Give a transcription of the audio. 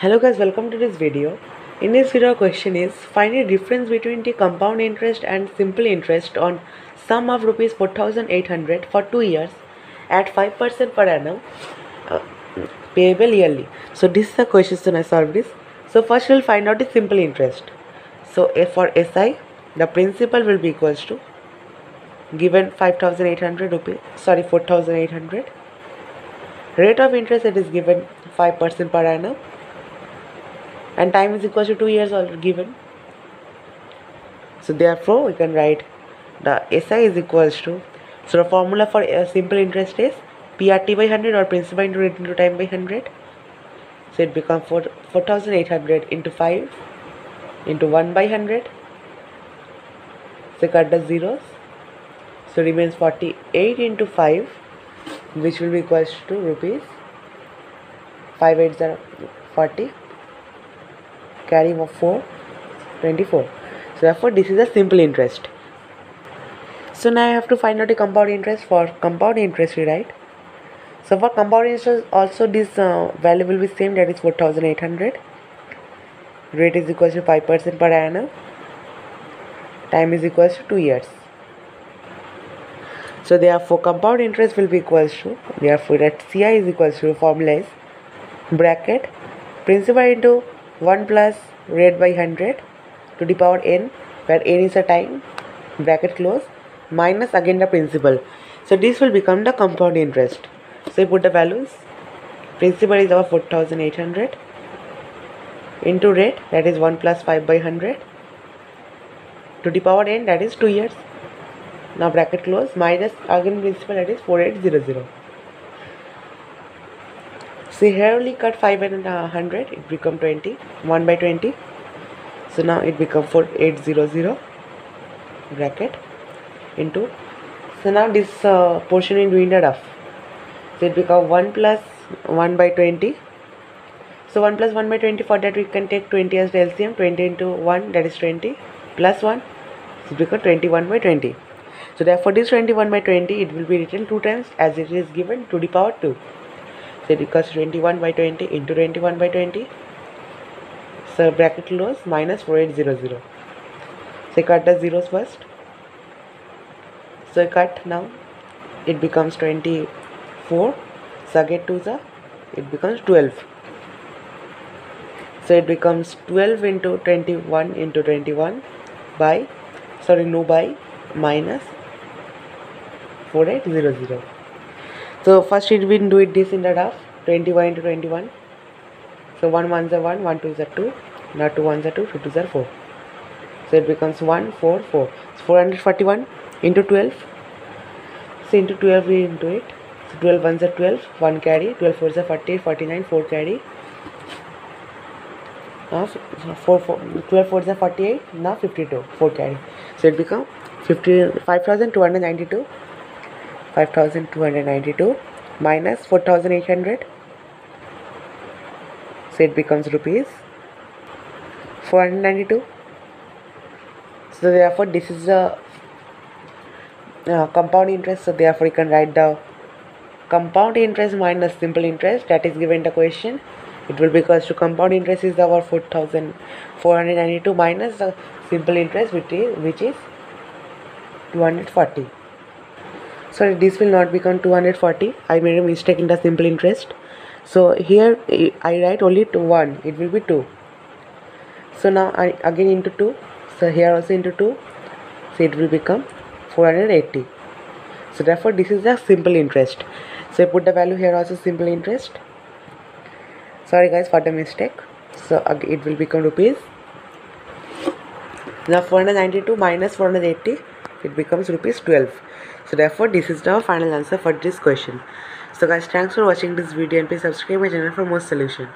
Hello guys, welcome to this video. In this video question is find a difference between the compound interest and simple interest on sum of rupees 4800 for 2 years at 5% per annum uh, payable yearly. So this is the question I solve this. So first we'll find out the simple interest. So if for SI the principal will be equals to given 5800 rupees sorry 4800 rate of interest it is given 5% per annum and time is equal to 2 years already given. So therefore we can write the SI is equals to so the formula for a simple interest is PRT by 100 or principal into rate into time by 100 so it becomes 4, 4800 into 5 into 1 by 100 so cut the zeros. So remains 48 into 5 which will be equals to rupees 5 8 0 40 carry 4 24 so therefore this is a simple interest. So now I have to find out the compound interest. For compound interest we write. So for compound interest also this uh, value will be same. That is 4800 rate is equal to 5% per annum. Time is equal to 2 years. So therefore compound interest will be equal to therefore that CI is equal to formula is bracket. Principal into 1 plus rate by 100 to the power n where n is a time bracket close minus again the principal. So this will become the compound interest. So put the values principal is our 4800 into rate that is 1 plus 5 by 100 to the power n that is 2 years now bracket close minus again principal that is 4800 see here only cut 5 and 100 it become 20 1 by 20 so now it become 4800 bracket into. So now this uh, portion is doing the so it become 1 plus 1 by 20 so 1 plus 1 by 20 for that we can take 20 as the LCM 20 into 1 that is 20 plus 1 so it become 21 by 20 so therefore this 21 by 20 it will be written two times as it is given to the power 2 so it equals 21 by 20 into 21 by 20 so bracket close minus 4800 so cut the zeros first. So cut now it becomes 24 so get to the it becomes 12 so it becomes 12 into 21 into 21 by sorry no by minus 4800 so first it will do it this in the graph 21 into 21 so 1 1 are 1 1 2 are 2 now 2 1 are 2 2 2 are 4 so it becomes 1 4 4 so 441 into 12 so into 12 we into it. So 12 1s are 12 1 carry. 12 4s are 40 49 4 carry. Now 4, 4 12 4s are 48 now 52 4 carry. So it become 50 5292 5292 minus 4800 so it becomes rupees 492 so therefore this is the uh, compound interest. So therefore you can write the compound interest minus simple interest. That is given the question. It will be equals to compound interest is our 4492 minus the simple interest which is which is 240 sorry this will not become 240 I made a mistake in the simple interest. So here I write only to 1 it will be 2 so now I again into 2 so here also into 2 so it will become 480 so therefore this is the simple interest. So I put the value here also simple interest. Sorry guys for the mistake. So it will become rupees. Now 492 minus 480 it becomes rupees 12 so therefore this is the final answer for this question. So guys thanks for watching this video and please subscribe my channel for more solution